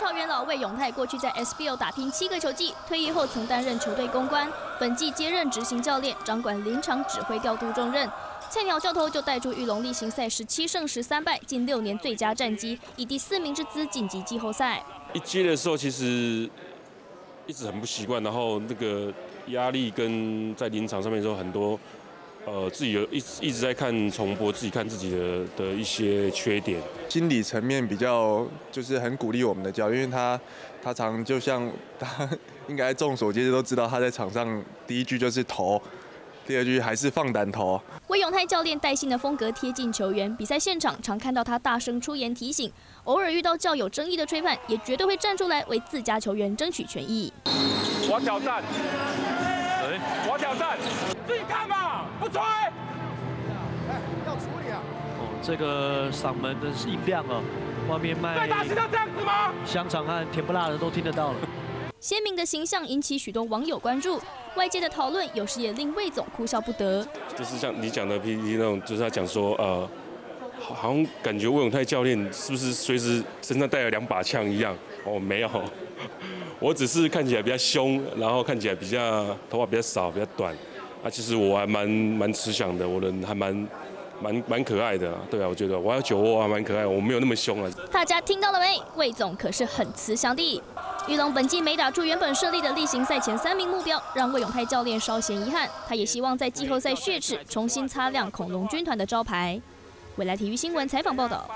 超元老魏永泰过去在 SBL 打拼七个球季，退役后曾担任球队公关，本季接任执行教练，掌管临场指挥调度重任。菜鸟教头就带出玉龙例行赛十七胜十三败，近六年最佳战绩，以第四名之姿晋级季后赛。一接的时候其实一直很不习惯，然后那个压力跟在临场上面的时候很多。呃，自己有一一直在看重播，自己看自己的的一些缺点。心理层面比较就是很鼓励我们的教练，因为他他常就像他应该众所皆知都知道，他在场上第一句就是投，第二句还是放胆投。魏永泰教练带性的风格贴近球员，比赛现场常看到他大声出言提醒，偶尔遇到较有争议的吹判，也绝对会站出来为自家球员争取权益。我挑战，我挑战，自己看吧。这个嗓门真是音量啊！外面卖再大声要这样子吗？香肠和甜不辣的都听得到了。鲜明的形象引起许多网友关注，外界的讨论有时也令魏总哭笑不得。就是像你讲的 PPT 那种，就是他讲说，呃，好像感觉魏永泰教练是不是随时身上带了两把枪一样？哦，没有，我只是看起来比较凶，然后看起来比较头发比较少，比较短。啊，其实我还蛮蛮慈祥的，我人还蛮蛮蛮可爱的，对啊，我觉得我要酒窝还蛮可爱，我没有那么凶啊。大家听到了没？魏总可是很慈祥的。玉龙本季没打出原本设立的例行赛前三名目标，让魏永泰教练稍显遗憾。他也希望在季后赛血耻，重新擦亮恐龙军团的招牌。未来体育新闻采访报道。